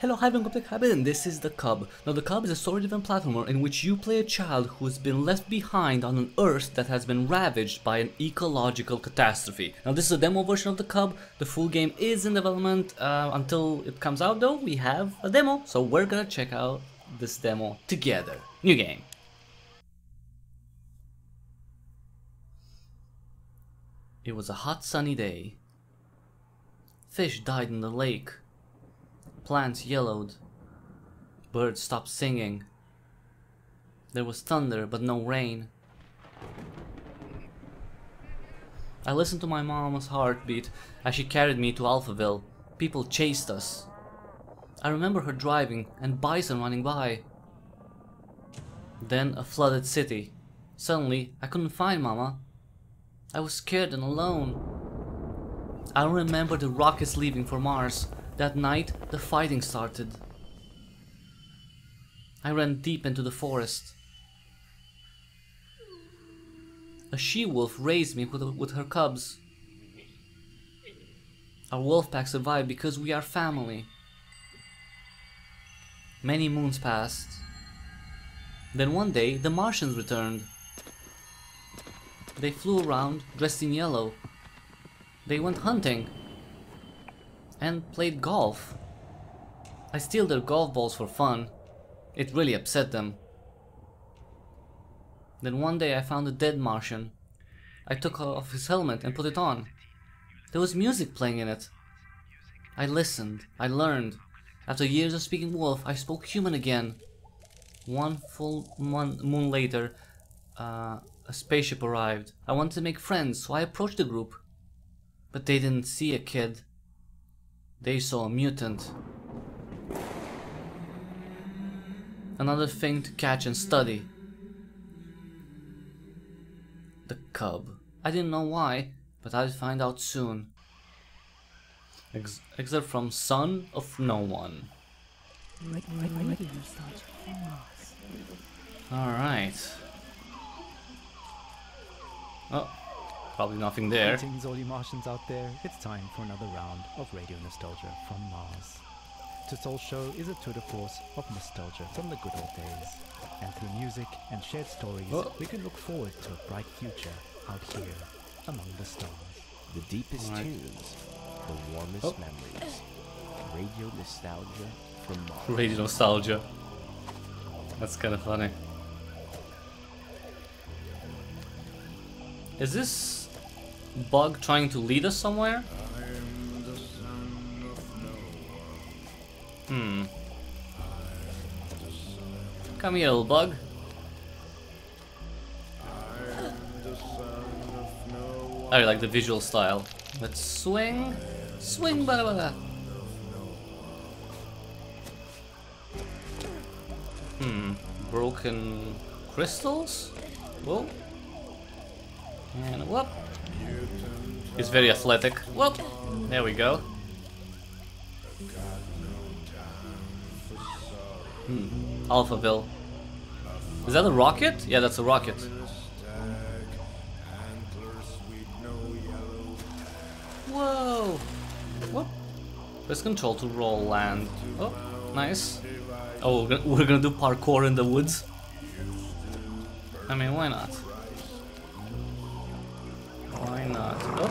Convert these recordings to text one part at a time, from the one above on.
Hello, hi, welcome to Cabin, and this is The Cub. Now, The Cub is a story-driven platformer in which you play a child who's been left behind on an Earth that has been ravaged by an ecological catastrophe. Now, this is a demo version of The Cub. The full game is in development. Uh, until it comes out, though, we have a demo, so we're gonna check out this demo together. New game. It was a hot sunny day. Fish died in the lake. Plants yellowed. Birds stopped singing. There was thunder, but no rain. I listened to my mom's heartbeat as she carried me to Alphaville. People chased us. I remember her driving and bison running by. Then a flooded city. Suddenly, I couldn't find Mama. I was scared and alone. I remember the rockets leaving for Mars. That night, the fighting started. I ran deep into the forest. A she-wolf raised me with, with her cubs. Our wolf pack survived because we are family. Many moons passed. Then one day, the Martians returned. They flew around dressed in yellow. They went hunting and played golf. I steal their golf balls for fun. It really upset them. Then one day I found a dead Martian. I took off his helmet and put it on. There was music playing in it. I listened. I learned. After years of speaking wolf, I spoke human again. One full mon moon later, uh, a spaceship arrived. I wanted to make friends, so I approached the group. But they didn't see a kid. They saw a mutant. Another thing to catch and study. The cub. I didn't know why, but I'll find out soon. Ex excerpt from Son of No One. Alright. Oh, probably nothing there. Greetings, all you Martians out there. It's time for another round of radio nostalgia from Mars. Today's show is a tour de force of nostalgia from the good old days. And through music and shared stories, Oh. we can look forward to a bright future out here among the stars. The deepest Alright. tunes, the warmest Oh. memories. Radio nostalgia from Mars. Radio nostalgia. That's kind of funny. Is this bug trying to lead us somewhere? Hmm. Come here, little bug. I like the visual style. Let's swing, swing, blah blah blah. Hmm. Broken crystals? Whoa. And whoop. He's very athletic. Whoop. There we go. Hmm. Alphaville. Is that a rocket? Yeah, that's a rocket. Whoa. Whoop. Press control to roll land. Oh, nice. Oh, we're gonna, we're gonna do parkour in the woods. I mean, why not? Why not? Oh.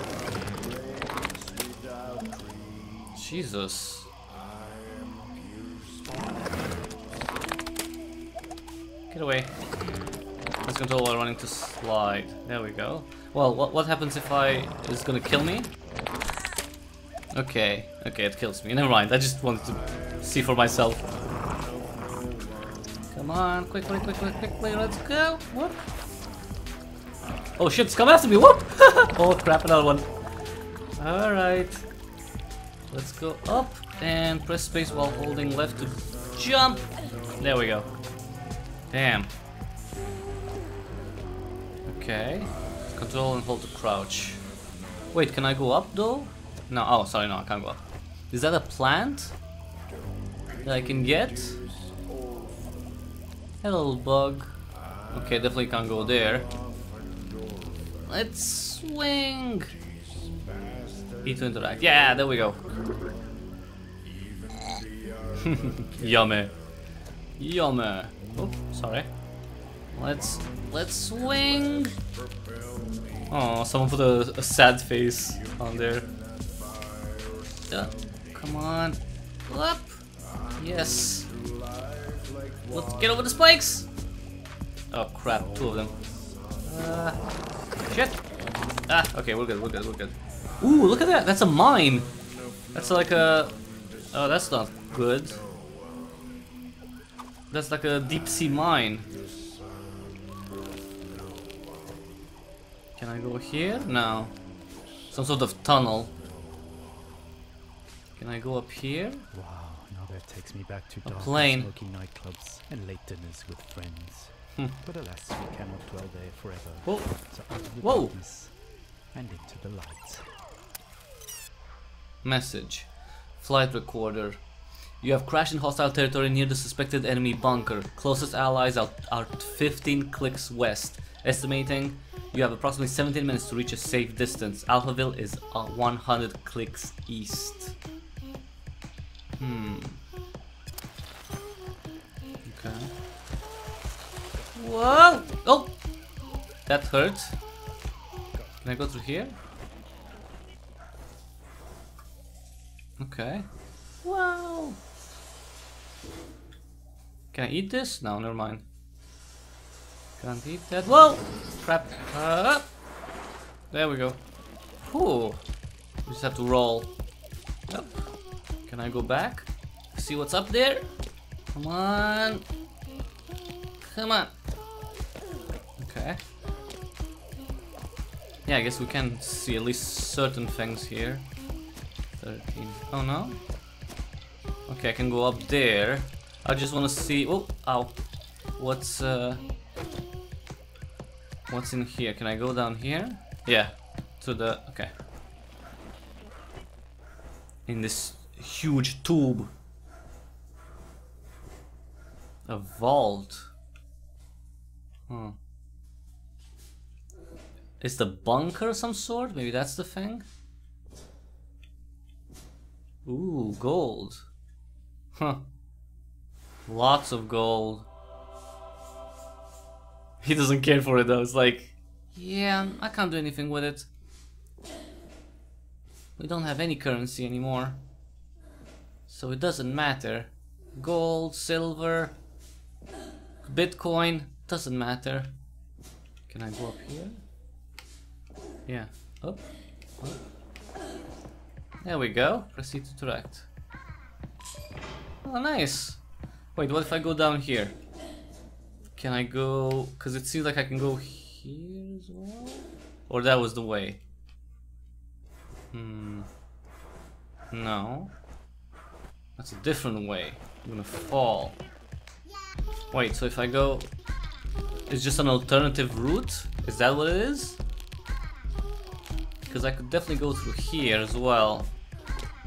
Jesus. Get away. Let's control running to slide. There we go. Well, what, what happens if I... is gonna kill me? Okay, okay, it kills me. Never mind, I just wanted to see for myself. Come on, quickly, quickly, quickly, let's go. Whoop. Oh shit, it's coming after me. Whoop! oh crap, another one. Alright. Let's go up and press space while holding left to jump. There we go. Damn. Okay. Control and hold to crouch. Wait, can I go up though? No, oh, sorry, no, I can't go up. Is that a plant that I can get? Hello, bug. Okay, definitely can't go there. Let's swing. E to interact. Yeah, there we go. Yummy. Yummy. Oh, sorry. Let's let's swing. Oh, someone put a, a sad face on there. Yeah, come on. Up. Yes. Let's get over the spikes. Oh crap, two of them. Uh, shit. Ah, okay, we're good, we're good, we're good. Ooh, look at that. That's a mine. That's like a. Oh, that's not good. That's like a deep sea mine. Can I go here? No. Some sort of tunnel. Can I go up here? Wow, now that takes me back to A dark and plane. smoky nightclubs and late dinners with friends. Hmm. But alas, we cannot dwell there forever. Whoa. So out of the Whoa. darkness and into the light. Message. Flight recorder. You have crashed in hostile territory near the suspected enemy bunker. Closest allies are, are 15 clicks west. Estimating you have approximately 17 minutes to reach a safe distance. Alphaville is uh, 100 clicks east. Hmm. Okay. Whoa! Oh! That hurt. Can I go through here? Okay. Wow. Can I eat this? No, never mind. Can't eat that. Whoa! Crap. Uh, there we go. Whew. We just have to roll. Up. Can I go back? See what's up there? Come on. Come on. Yeah, I guess we can see at least certain things here. 13. Oh no? Okay, I can go up there. I just want to see. Oh, ow. What's uh. What's in here? Can I go down here? Yeah. To the. Okay. In this huge tube. A vault. Hmm. Is the bunker of some sort? Maybe that's the thing? Ooh, gold. Huh. Lots of gold. He doesn't care for it though. It's like, yeah, I can't do anything with it. We don't have any currency anymore. So it doesn't matter. Gold, silver, Bitcoin, doesn't matter. Can I go up here? Yeah. Up. There we go. Proceed to direct. Oh, nice. Wait, what if I go down here? Can I go... Because it seems like I can go here as well? Or that was the way? Hmm. No. That's a different way. I'm gonna fall. Wait, so if I go... It's just an alternative route? Is that what it is? Because I could definitely go through here as well.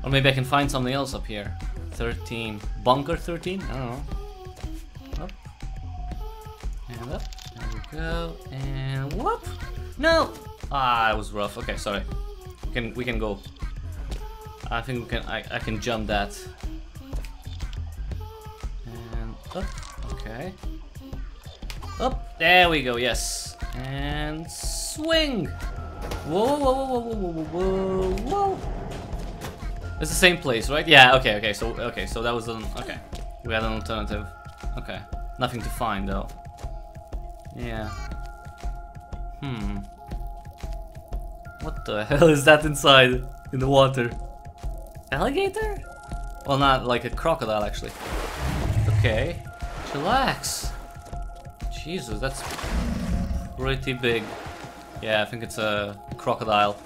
Or maybe I can find something else up here. 13. Bunker 13? I don't know. Up. And up. There we go. And whoop! No! Ah, it was rough. Okay, sorry. We can we can go. I think we can I, I can jump that. And up. Okay. Up. There we go, yes. And swing! Whoa, whoa, whoa, whoa, whoa, whoa, whoa, whoa! It's the same place, right? Yeah, okay, okay, so, okay, so that was an, okay. We had an alternative. Okay. Nothing to find, though. Yeah. Hmm. What the hell is that inside? In the water? Alligator? Well, not like a crocodile, actually. Okay. Chillax. Jesus, that's pretty big. Yeah, I think it's a crocodile.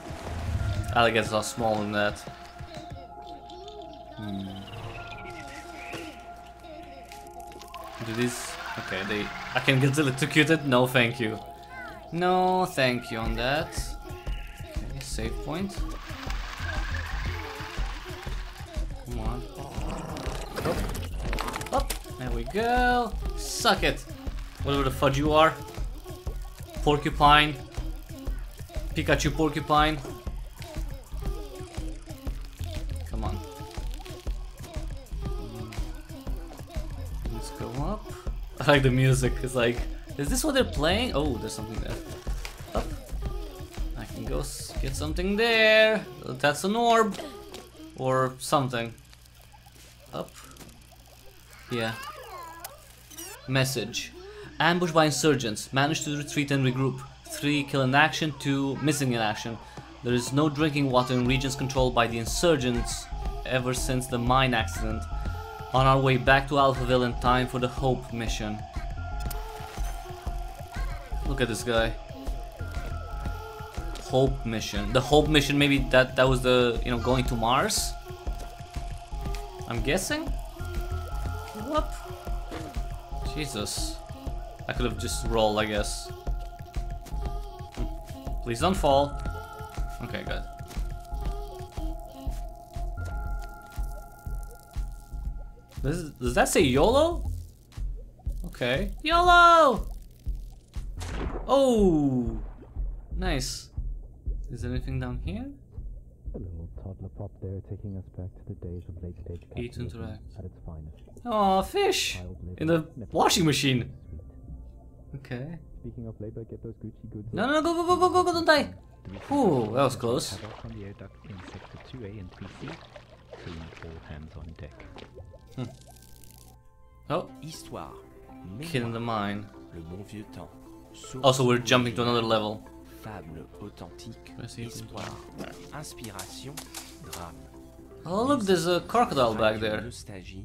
Alligators are smaller than that. Hmm. Do these... Okay, they... I can get electrocuted? No, thank you. No, thank you on that. Okay, save point. Come on. Up. There we go. Suck it. Whatever the fudge you are. Porcupine. Pikachu porcupine. Come on. Mm. Come up. I like the music. It's like, is this what they're playing? Oh, there's something there. Up. I can go get something there. That's an orb. Or something. Up. Yeah. Message. Ambush by insurgents. Managed to retreat and regroup. 3 kill in action, 2 missing in action. There is no drinking water in regions controlled by the insurgents ever since the mine accident. On our way back to Alphaville in time for the Hope mission. Look at this guy. Hope mission. The Hope mission, maybe that that was the you know going to Mars. I'm guessing. What? Jesus. I could have just rolled, I guess. Please don't fall. Okay, good. Does, does that say YOLO? Okay. YOLO! Oh! Nice. Is there anything down here? A little toddler pop there taking us back to the days of late stage Eat interact. at its finest. Oh, fish! In the washing machine. Okay. Speaking of labor, get those Gucci goods. No, no, no, go, go, go, go, go, go, don't die! Do we see Ooh, that was close. on the air duct in sector 2A and 3C? Soon all hands on deck. Hmm. Oh, Histoire. kid in the mine. Le bon vieux temps. Also, we're jumping to another level. Fable authentique. Let's see if we can- Histoire. Inspiration. Drame. Oh, look, there's a crocodile back there. Nostalgie.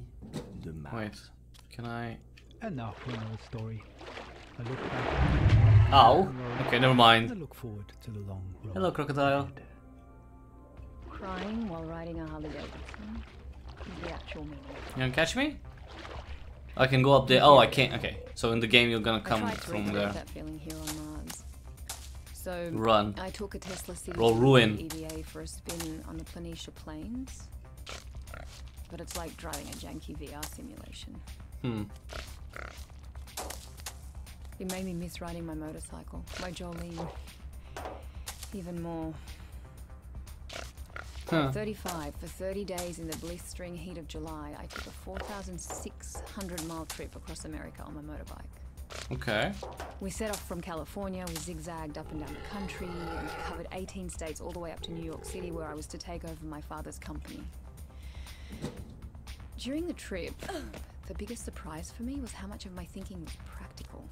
De Mars. Wait, can I... And now for another story. I look back. Ow. on the road Okay, never mind. I look forward to the long road. Hello, crocodile. Crying while riding a Harley Davidson the actual meaning. You gonna catch me? I can go up there. Oh, I can't. Okay, so in the game you're gonna come to from there. that feeling here on Mars. So Run. I took a Tesla City Roll ruin. EVA for a spin on the Planitia Plains. But it's like driving a janky VR simulation. Hmm. It made me miss riding my motorcycle, my Jolene, even more. Huh. 35 for 30 days in the blistering heat of July, I took a 4,600 mile trip across America on my motorbike. Okay. We set off from California, we zigzagged up and down the country, and covered 18 states all the way up to New York City, where I was to take over my father's company. During the trip, the biggest surprise for me was how much of my thinking was practical.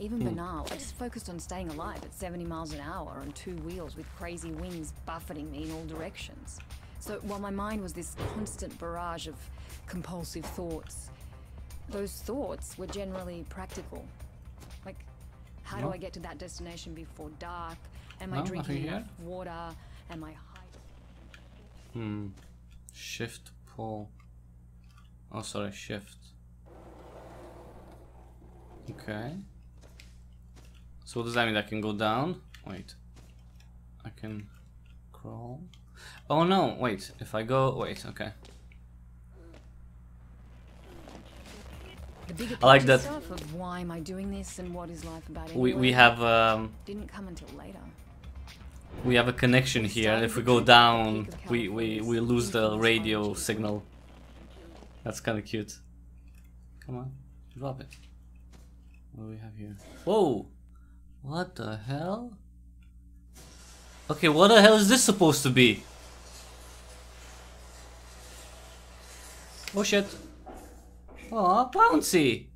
Even banal. I just focused on staying alive at 70 miles an hour on two wheels with crazy winds buffeting me in all directions. So while my mind was this constant barrage of compulsive thoughts, those thoughts were generally practical. Like, how No. do I get to that destination before dark? Am I No, drinking enough here. water? Am I high? Hmm. Shift pull. Oh, sorry, shift. Okay. So what does that mean? I can go down? Wait. I can crawl. Oh no, wait. If I go, wait, okay. The I like that- of why am I doing this and what is life about We we have um didn't come until later. we have a connection here. If we go down, we we we lose the radio signal. That's kind of cute. Come on, drop it. What do we have here? Whoa! What the hell? Okay, what the hell is this supposed to be? Oh shit! Oh, bouncy!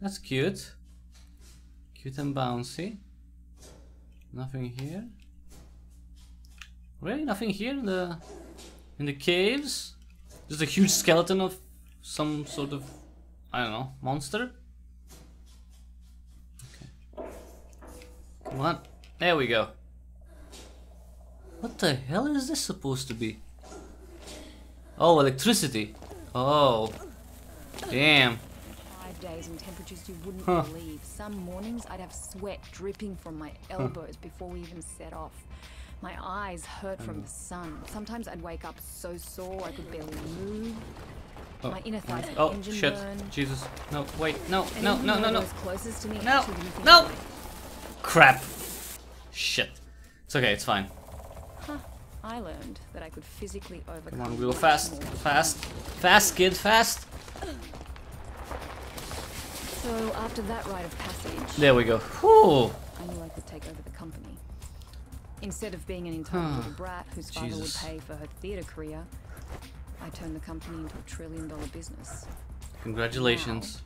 That's cute. Cute and bouncy. Nothing here. Really? Nothing here in the in the caves? Just a huge skeleton of some sort of I don't know, monster? On. There we go. What the hell is this supposed to be? Oh, electricity. Oh. Damn. Five days and temperatures you wouldn't Huh. believe. Some mornings I'd have sweat dripping from my elbows before we even set off. My eyes hurt from mm. the sun. Sometimes I'd wake up so sore I could barely move. Oh, My inner thighs Oh shit. burn. Jesus. No, wait. No, And no, no, no, no. closest to me No, actually didn't think no. Crap. Shit. It's okay, it's fine. Huh. I learned that I could physically overcome. Come on, we go fast. Fast. Fast, kid, fast. So after that rite of passage, There we go. Whew. I knew I could take over the company. Instead of being an entitled little brat whose father Jesus. would pay for her theatre career, I turned the company into a trillion dollar business. Congratulations.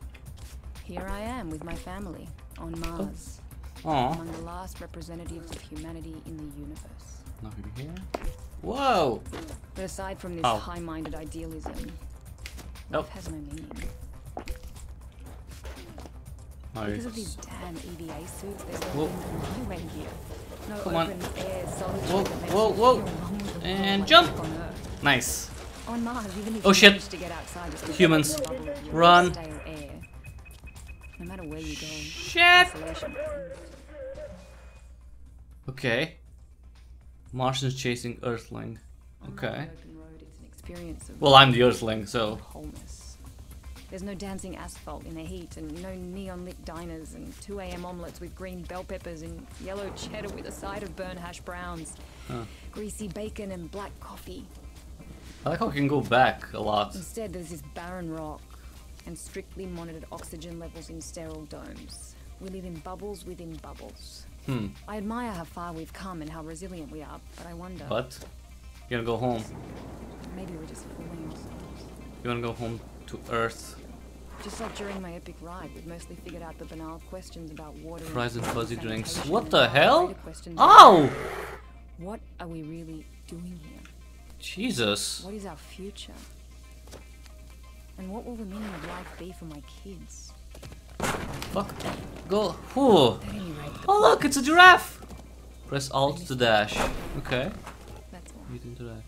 Here I am with my family on oh. Mars, Aww. Among the last representatives of humanity in the universe. Nothing here. Whoa! But aside from this oh. high-minded idealism, life nope. has no meaning. No. Because of these damn EVA suits, there's no nowhere here. No Come on. Air, whoa, whoa, whoa! And jump! Nice. On Mars, even if oh shit! Outside, Humans, run! No matter where you go, shit! Okay. Martians chasing Earthling. Okay. road, it's an experience of Well, I'm the Earthling, so. wholeness. There's no dancing asphalt in the heat, and no neon lit diners, and 2 a.m. omelets with green bell peppers and yellow cheddar with a side of burnt hash browns, greasy bacon and black coffee. I like how I can go back a lot. Instead, there's this barren rock and strictly monitored oxygen levels in sterile domes. We live in bubbles within bubbles. Hmm. I admire how far we've come and how resilient we are, but I wonder But you gonna go home. maybe we're just fooling ourselves. You wanna go home to Earth. Just like during my epic ride, we've mostly figured out the banal questions about water and Fries and fuzzy drinks. What the hell? Ow! What are we really doing here? Jesus. What is our future? And what will the meaning of life be for my kids? Fuck. Go. Whew. At any rate, the Oh look, it's a giraffe. Press Alt to dash. Okay. that's all. Read into that.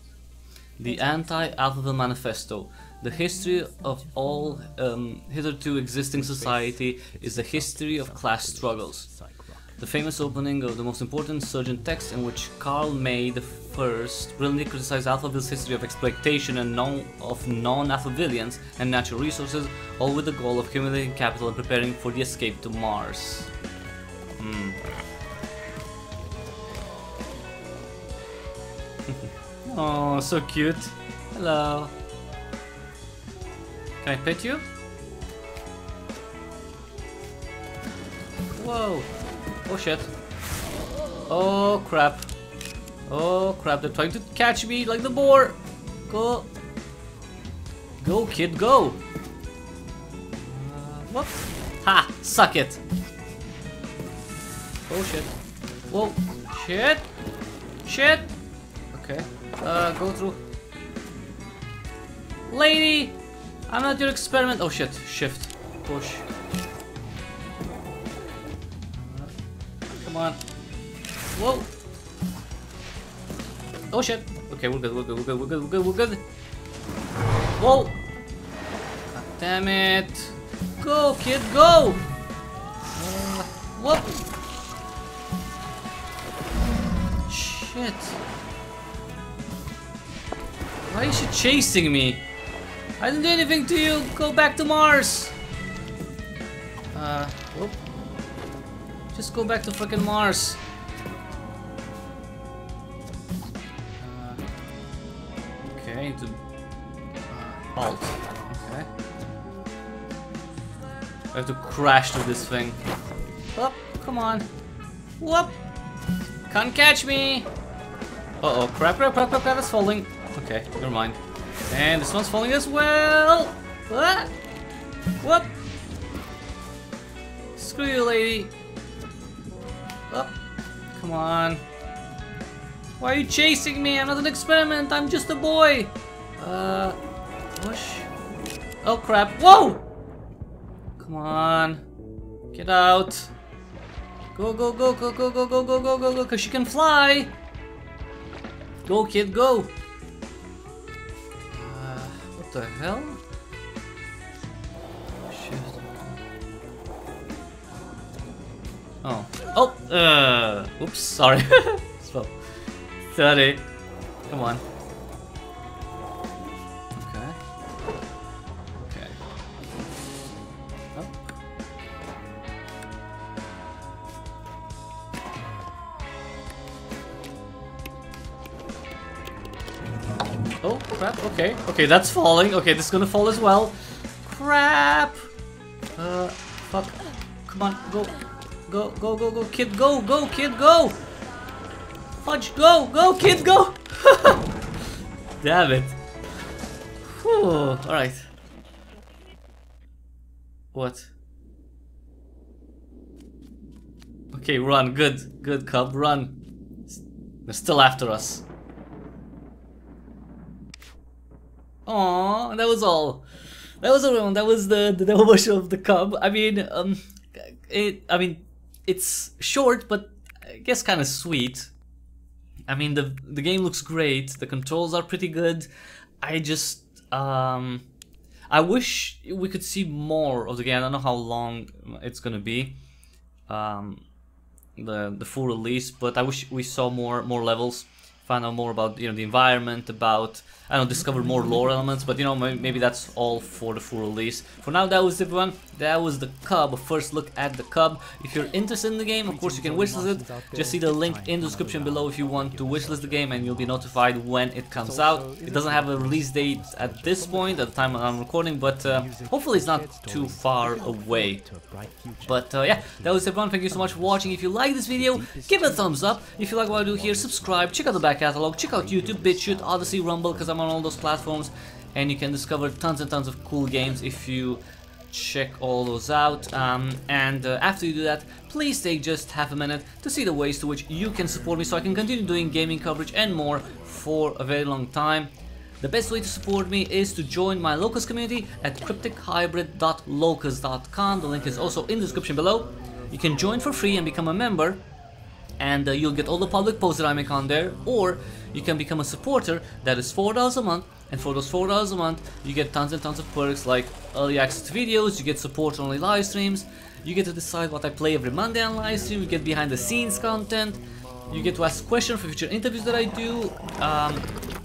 The Anti-Alphaville Manifesto. The history of all um, hitherto existing society is the history of class struggles. The famous opening of the most important surgeon text in which Karl Marx First brilliantly criticized Alphaville's history of exploitation and non- of non-Alphavillians and natural resources, all with the goal of accumulating capital and preparing for the escape to Mars. Hmm. oh, so cute. Hello. Can I pet you? Whoa. Oh shit. Oh crap. Oh crap, they're trying to catch me like the boar. Go. Go, kid, go. Uh, what? Ha! Suck it. Oh shit. Whoa. Shit. Shit. Okay. Uh, go through. Lady! I'm not your experiment. Oh shit. Shift. Push. Come on. Whoa. Oh shit. Okay, we're good, we're good, we're good, we're good, we're good, we're good. Whoa. God damn it. Go, kid, go. Uh, whoop. Shit. Why is she chasing me? I didn't do anything to you. Go back to Mars. Uh, whoop. Just go back to fucking Mars. Uh, okay, to uh, alt. Okay. I have to crash through this thing. Whoop, come on. Whoop! Can't catch me! Uh oh, crap, crap, crap, crap, crap, it's falling. Okay, never mind. And this one's falling as well! Ah! Whoop! Screw you, lady! Up. Come on. Why are you chasing me? I'm not an experiment. I'm just a boy. Uh, push. Oh crap. Whoa! Come on. Get out. Go, go, go, go, go, go, go, go, go, go, go, cause she can fly. Go, kid, go. Uh, what the hell? Shift. Oh. Oh! Uh, oops, sorry. so, 30. Come on. Okay. Okay. Up. Oh, crap. Okay. Okay, that's falling. Okay, this is gonna fall as well. Crap! Uh, Fuck. Come on, go. Go, go, go, go, kid, go, go, kid, go! Fudge, go, go, kid, go! Damn it. Alright. What? Okay, run, good, good, cub, run. They're still after us. Aww, that was all. That was all. That was the the demo version of the cub. I mean, um, it. I mean, it's short, but I guess kind of sweet. I mean, the the game looks great. The controls are pretty good. I just um, I wish we could see more of the game. I don't know how long it's gonna be. Um, the the full release, but I wish we saw more more levels find out more about you know the environment, about I don't know, discover more lore elements. But you know, maybe that's all for the full release. For now, that was everyone. That was the Cub. First look at the Cub. If you're interested in the game, of course you can wishlist it. Just see the link in the description below if you want to wishlist the game, and you'll be notified when it comes out. It doesn't have a release date at this point, at the time I'm recording, but uh, hopefully it's not too far away. But uh, yeah, that was everyone. Thank you so much for watching. If you like this video, give it a thumbs up. If you like what I do here, subscribe. Check out the back catalog, check out YouTube, BitChute, Odysee, Rumble, because I'm on all those platforms, and you can discover tons and tons of cool games if you check all those out. Um, and uh, after you do that, please take just half a minute to see the ways to which you can support me so I can continue doing gaming coverage and more for a very long time. The best way to support me is to join my Locals community at cryptichybrid.locals.com. The link is also in the description below. You can join for free and become a member and uh, you'll get all the public posts that I make on there or you can become a supporter that is $4 a month and for those $4 a month you get tons and tons of perks like early access to videos, you get support only live streams, you get to decide what I play every Monday on live stream, you get behind the scenes content, you get to ask questions for future interviews that I do, um,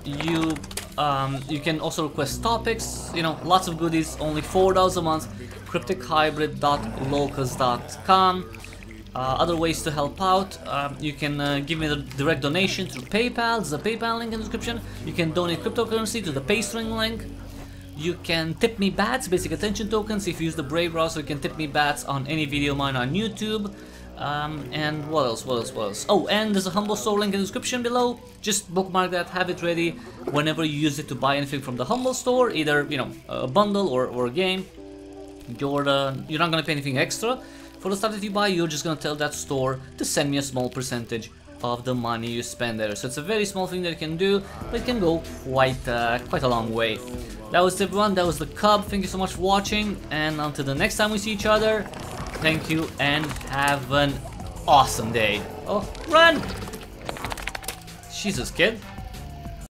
you um, you can also request topics, you know, lots of goodies, only $4 a month, cryptichybrid.locals.com. Uh, other ways to help out, um, you can uh, give me a direct donation through PayPal, there's a PayPal link in the description. You can donate cryptocurrency to the Paystring link. You can tip me bats, basic attention tokens. If you use the Brave browser, you can tip me bats on any video mine on YouTube. Um, and what else, what else, what else? Oh, and there's a Humble Store link in the description below. Just bookmark that, have it ready whenever you use it to buy anything from the Humble Store, either, you know, a bundle or, or a game. You're, uh, you're not gonna pay anything extra. For the stuff that you buy, you're just gonna tell that store to send me a small percentage of the money you spend there. So it's a very small thing that you can do, but it can go quite uh, quite a long way. That was everyone, that was the Cub. Thank you so much for watching, and until the next time we see each other, thank you and have an awesome day. Oh, run! Jesus, kid.